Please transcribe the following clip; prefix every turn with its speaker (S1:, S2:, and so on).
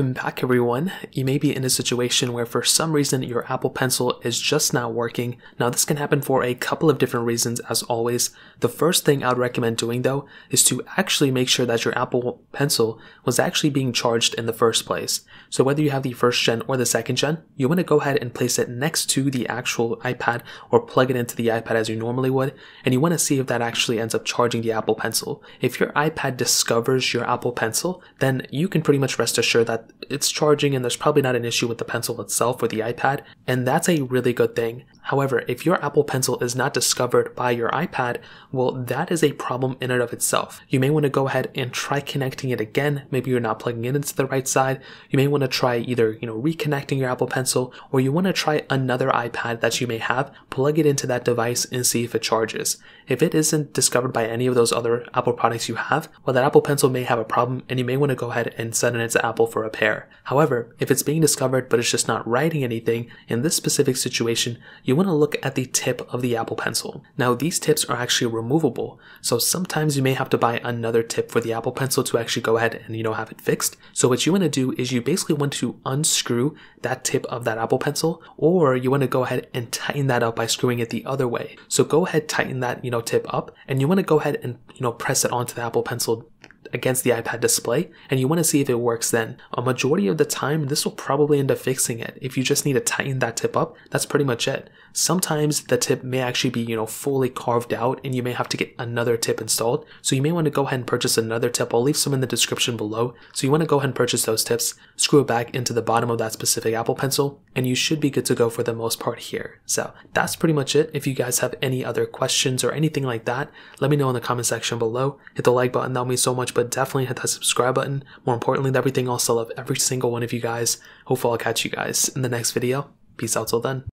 S1: Welcome back everyone. You may be in a situation where for some reason your Apple Pencil is just not working. Now this can happen for a couple of different reasons as always. The first thing I would recommend doing though is to actually make sure that your Apple Pencil was actually being charged in the first place. So whether you have the first gen or the second gen, you want to go ahead and place it next to the actual iPad or plug it into the iPad as you normally would and you want to see if that actually ends up charging the Apple Pencil. If your iPad discovers your Apple Pencil, then you can pretty much rest assured that it's charging and there's probably not an issue with the pencil itself or the iPad, and that's a really good thing. However, if your Apple Pencil is not discovered by your iPad, well, that is a problem in and of itself. You may want to go ahead and try connecting it again. Maybe you're not plugging it into the right side. You may want to try either, you know, reconnecting your Apple Pencil or you want to try another iPad that you may have, plug it into that device and see if it charges. If it isn't discovered by any of those other Apple products you have, well, that Apple Pencil may have a problem and you may want to go ahead and send it into Apple for repair. However, if it's being discovered but it's just not writing anything, in this specific situation, you want to look at the tip of the Apple Pencil. Now, these tips are actually removable, so sometimes you may have to buy another tip for the Apple Pencil to actually go ahead and, you know, have it fixed. So what you want to do is you basically want to unscrew that tip of that Apple Pencil, or you want to go ahead and tighten that up by screwing it the other way. So go ahead, tighten that, you know, tip up, and you want to go ahead and, you know, press it onto the Apple Pencil against the iPad display and you want to see if it works then. A majority of the time, this will probably end up fixing it. If you just need to tighten that tip up, that's pretty much it. Sometimes the tip may actually be, you know, fully carved out and you may have to get another tip installed. So you may want to go ahead and purchase another tip. I'll leave some in the description below. So you want to go ahead and purchase those tips, screw it back into the bottom of that specific Apple Pencil, and you should be good to go for the most part here. So that's pretty much it. If you guys have any other questions or anything like that, let me know in the comment section below. Hit the like button, that'll mean so much, but definitely hit that subscribe button. More importantly everything else, I love every single one of you guys. Hopefully I'll catch you guys in the next video. Peace out till then.